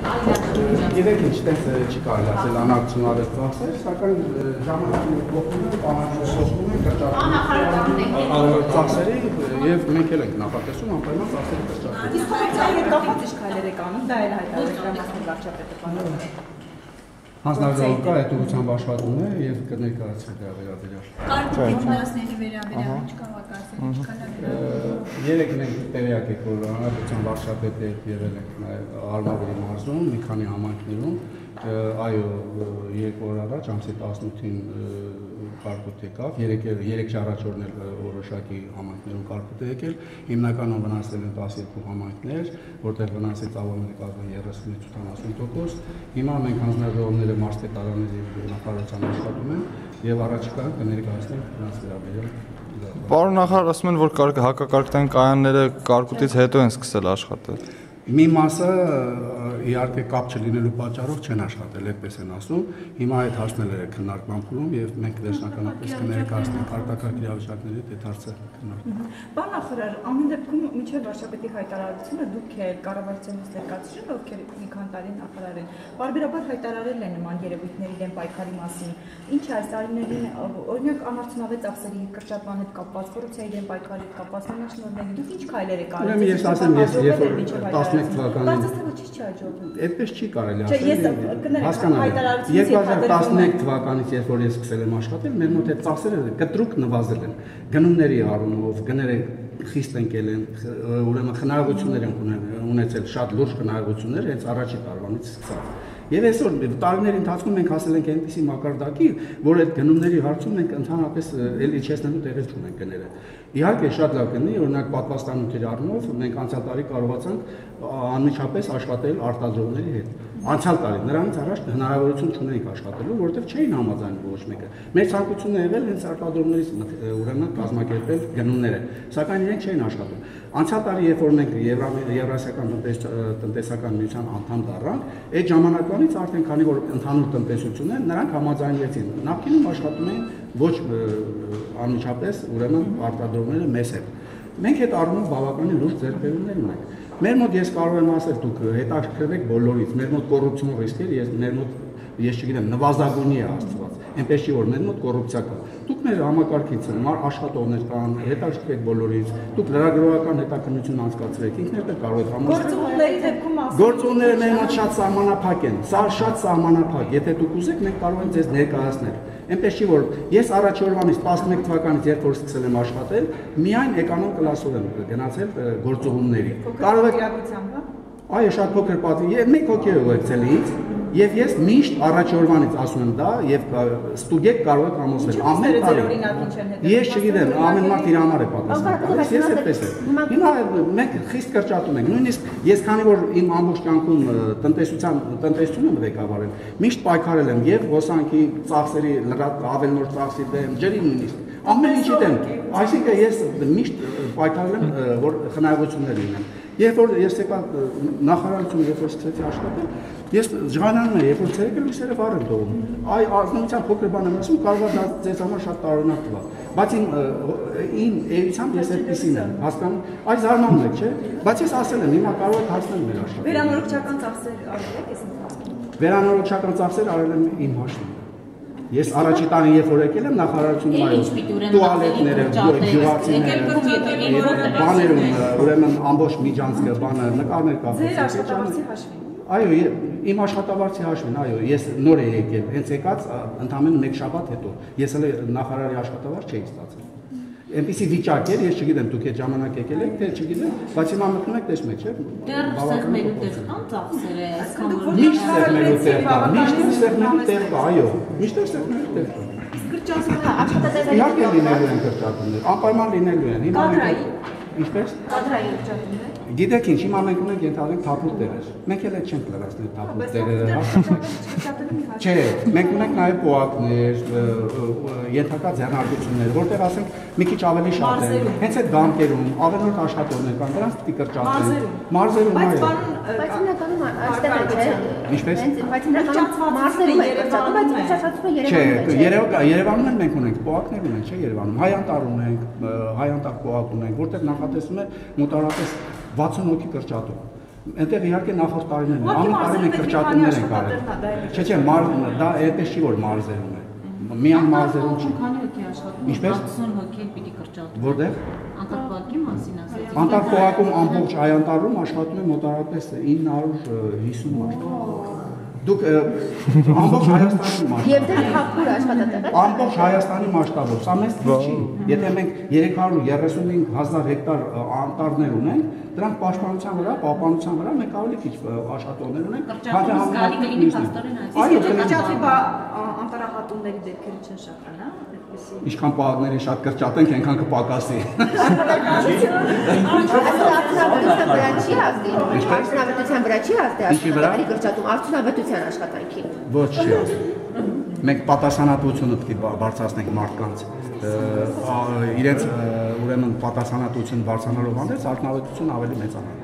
Գիտեք ինչ, տես չի կարելի ասել անակցիոնալ ծախսեր, սակայն է, կանոնը փոխվում է, կրճատվում ծախսերի եւ մենք էլ ենք նախատեսում անպայման ծախսերի կրճատում։ Իսկ այդ կապված ինչ քայլեր եք անում, դա էլ հայտարարել է վարչապետը բանալը։ Հանձնարարական կա այդ ուղղությամբ աշխատում է եւ կներկայացվի դրա վերաբերյալ։ Կարգուտի վնասների վերաբերյալ ինչ կարող ասել, ինչ կա Երեք մենք տեղյակ եք որ հանրապետության վարչապետը եղել ենք նաեւ Արմավիրի մարզում, մի քանի համայնքներում, այո, երկու օր առաջ ամսի 18-ին կարկուտ եկավ, երեք երեք շարաճորն էլ որոշակի համայնքներում կարկուտ եկել, հիմնականում վնասել են 12 համայնքներ, որտեղ վնասի ծավալները կազմում 30-80%։ Հիմա մենք հանձնաժողովները մարզի տարաների նախարարության աշխատում են եւ առաջիկա կներկայացնենք վնաս վերաբերյալ Պարոն նախարար ասում են, որ հակակարգտային կայանները կարկուտից հետո են սկսել աշխատել։ Մի մասը իհարկե կապ չլինելու պատճառով չեն աշխատել, այդպես են ասում։ Հիմա այդ հարցները քննարկման փուլում եւ մենք վերջնականապես կներկայացնենք արտակարգ իրավիճակների այդ հարցը քննարկում։ Պարոն նախարար, ամեն դեպքում միջև վարչապետի հայտարարությունը դուք եք կառավարությունից ներկայացրել, ովքեր մի քանի տարի նախարար են։ Բարբերաբար հայտարարել են նման երևույթների դեմ պայքարի մասին։ Ինչ է այս տարիներին օրինակ անարդյունավետ ծախսերի կրճատման հետ կապված, կոռուպցիայի դեմ պայքարի հետ կապված նշանորներ, դուք ինչ քայլեր եք արել։ Ուրեմն ես ասեմ, ես երբ որ 11 թվականին Կարծես թե ոչինչ չի հաջողվում։ Այդպես չի կարելի ասել։ Հասկանալի։ հայտարարությունից եւ 2011 թվականից երբ որ ես սկսել եմ աշխատել, մեր մոտ այդ ծախսերը կտրուկ նվազել են։ Գնումների առումով, գները խիստ ընկել են, ուրեմն խնայողություններ են ունեցել, շատ լուրջ խնայողություններ հենց առաջի տարվանից սկսած։ Եվ այսօր տարիների ընթացքում մենք հասել ենք այնպիսի մակարդակի, որ այդ գնումների հարցում մենք ընդհանրապես էլ իջեցնելու տեղը չունենք գները։ Իհարկե շատ լավ կլինի, օրինակ պատվաստանությունների առումով մենք անցյալ տարի կարողացանք անմիջապես աշխատել արտադրողների հետ անցյալ տարի նրանց առաջ հնարավորություն չունեինք աշխատելու, որովհետև չէին համաձայնում ոչ մեկը։ Մեր ցանկությունը եղել հենց արտադրողներից ուրեմն կազմակերպել գնումները, սակայն իրենք չէին աշխատում։ Անցյալ տարի, երբ որ մենք Եվրասիական տնտեսական միության անդամ դառանք, այդ ժամանակվանից արդեն քանի որ ընդհանուր տնտեսություն է, նրանք համաձայնվեցին։ Նախկինում աշխատում էին ոչ անմիջապես ուրեմն արտադրողները մեզ հետ։ Մենք այդ առումով բավականին լուրջ ձեռքբերումներ ունենք։ Մեր մոտ ես կարող եմ ասել, դուք հետաքրքրվեք բոլորից։ Մեր մոտ կոռուպցիոն ռիսկեր, ես մեր մոտ ես չգիտեմ, նվազագույնի է աստված։ Այնպես չի որ մեր մոտ կոռուպցիա կա։ մեր համակարգից մար աշխատողներ կան, հետաքրքրեք բոլորից։ Դուք լրագրողական հետաքննություն անցկացրեք, ինքներդ էլ կարող եք համոզել։ Գործունեների դեպքում ասում։ Գործունեները մեր մոտ շատ սահմանափակ են։ Սա շատ սահմանափակ։ Եթե դուք ուզեք, մենք կարող ենք ձեզ ներկայացնել Էնպես չի որ ես առաջ օրվանից 11 թվականից երբ որ սկսել եմ աշխատել, միայն էկանոն կլասով եմ գնացել գործողումների։ Կարող եք հա։ Այո, շատ փոքր պատվի։ մեկ հոգի ուղեկցել ինձ, Եվ ես միշտ առաջ օրվանից ասում եմ դա եւ ստուգեք կարող եք համոզվել ամեն տարի։ Ես չգիտեմ, ամեն մարդ իր համար է պատասխան։ Ես այդպես եմ։ Հիմա մենք խիստ կրճատում ենք։ Նույնիսկ ես քանի որ իմ ամբողջ կյանքում տնտեսության տնտեսություն եմ ղեկավարել, միշտ պայքարել եմ եւ հոսանքի ծախսերի ավել նոր ծախսի դեմ, ջրի նույնիսկ ամեն ինչի դեմ։ Այսինքն ես միշտ պայքարել եմ, որ խնայողություններ լինեն։ Երբ որ ես եկա նախարարություն, երբ որ սկսեցի աշխատել, ես ջղանանում եմ, երբ որ ցերեկը լույսերը վառ են թողում։ Այ ազնվության փոքր բան եմ ասում, կարող է դա ձեզ համար շատ տարօրինակ թվա։ Բայց իմ իմ էությամբ ես այդպեսին եմ, հասկանում։ Այս զարմանում եք, չէ՞։ Բայց ես ասել եմ, հիմա կարող եք հասնել մեր աշխատանքը։ Վերանորոգչական ծախսեր արել եք ընթացքում։ Վերանորոգչական ծախսեր արել եմ իմ հաշվին։ Ես առաջի տարի երբ որ եկել եմ նախարարությունում տուալետները, գյուղացիները, բաներում ուրեմն ամբողջ միջանցքը, բանը նկարներ կապել։ Ձեր աշխատավարձի հաշվին։ Այո, իմ աշխատավարձի հաշվին, այո, ես նոր եմ եկել, հենց եկած ընդամենը 1 շաբաթ հետո։ Ես հələ նախարարի աշխատավարձ չէի ստացել այնպեսի վիճակ էր, ես չգիտեմ, դուք այդ ժամանակ եկել եք, թե չգիտեմ, բայց հիմա մտնում եք տեսնում եք, չէ՞։ Դեռ սեղմելու տեղ կան ծախսերը, այսքան որ Միշտ սեղմելու տեղ կա, միշտ սեղմելու տեղ կա, այո, միշտ սեղմելու տեղ կա։ Գրճացումը աշխատատեղերի Իհարկե լինելու են գրճատումներ, անպայման լինելու են։ Հիմա Ինչպես։ Կադրային գրճատումներ Գիտեք ինչ, հիմա մենք ունենք ենթադրենք թափուր տեղեր։ Մենք էլ չենք լրացնել թափուր տեղերը, հա։ Չէ, մենք ունենք նաև պոակներ, ենթակա ձեռնարկություններ, որտեղ ասենք մի քիչ ավելի շատ են։ Հենց այդ բանկերում ավելորդ աշխատողներ կան, դրանց պետք է կրճատեն։ Մարզերում այո։ Բայց հիմնականում այստեղ է, չէ։ Ինչպես։ Բայց հիմնականում մարզերում է կրճատում, բայց կրճատումը Երևանում է։ Չէ, Երևանում մենք ունենք պոակներ ունենք, չէ, Երևանում։ Հայանտար ունենք, հայանտար պոակ ունենք, որտեղ նախատեսում է մոտարապես 60 հոգի կրճատում։ Այնտեղ իհարկե նախորդ տարիներն են, ամեն տարի մենք կրճատումներ ենք արել։ աշխատատեղն ա, դա էլ Չէ, չէ, մար դա այդպես չի որ մարզերում է։ Միան մարզերում չի։ Քանի հոգի աշխատում, Ինչպես? 60 հոգի պիտի կրճատվի։ Որտեղ։ Անկապակի մասին ասեցի։ Անտարկոակում ամբողջ Այանտարում աշխատում է մոտարապես 950 մարդ։ Դուք ամբողջ Հայաստանի մասշտաբով Եվ դեռ հապուր աշխատատեղ է։ ամբողջ Հայաստանի մասշտաբով, սա մեծ չի։ Եթե մենք 335.000 հեկտար անտառներ ունենք, դրանք պաշտպանության վրա, պահպանության վրա մենք ավելի քիչ աշխատողներ ունենք, Կրճատումը զգալի կլինի, փաստորեն այս։ Այո, կրճատվի բա անտարահատումների դեպքերը չեն շատ այդպեսի։ Ինչքան պահակների շատ կրճատենք, այնքան կպակասի։ Արդյունավետության վրա չի ազդի։ Արդյունավետության վրա չի ազդի Ինչի վրա? կրճատում, արդյունավետության աշխատանքի։ Ոչ չի ասում։ Մենք պատասխանատվությունը պետք է բա- բարձրացնենք մարդկանց իրենց ուրեմն պատասխանատվություն բարձրանալով հանդերձ արդյունավետությունը ավելի մեծանա։